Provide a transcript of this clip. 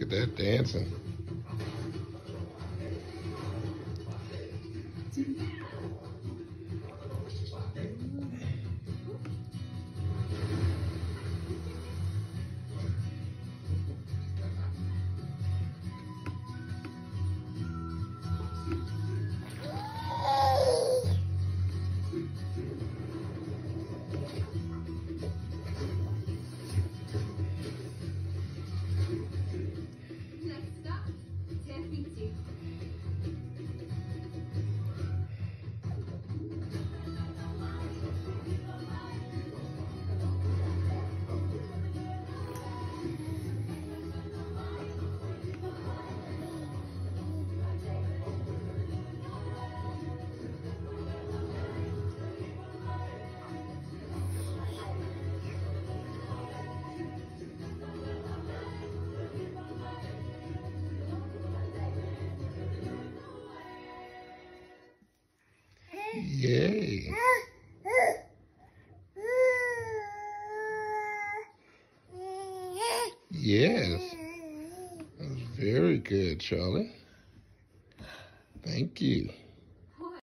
Look at that dancing. Yay. Yes. That was very good, Charlie. Thank you.